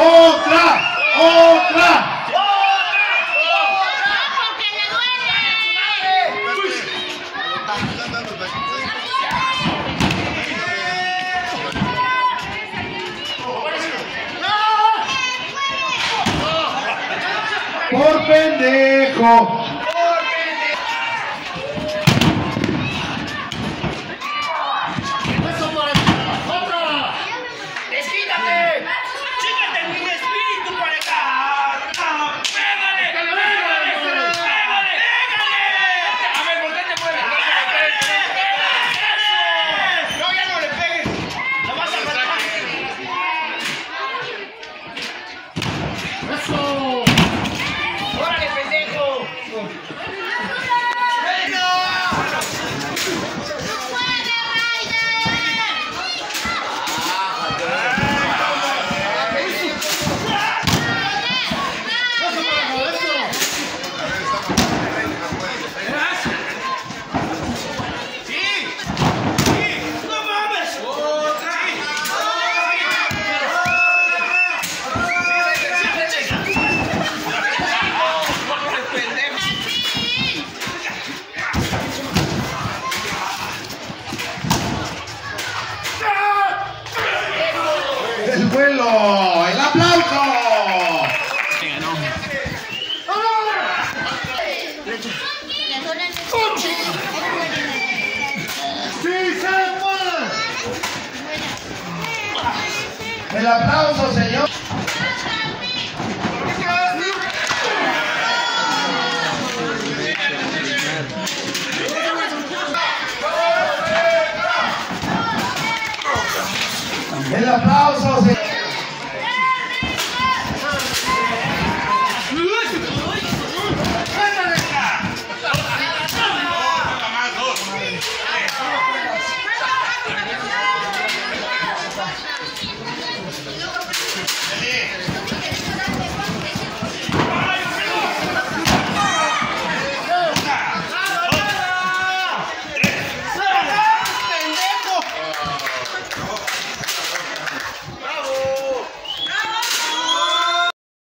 ¡Otra! ¡Otra! ¡Por pendejo! ¡El vuelo! ¡El aplauso! ¡Sí se puede! ¡El aplauso, señor! ¡El aplauso, señor!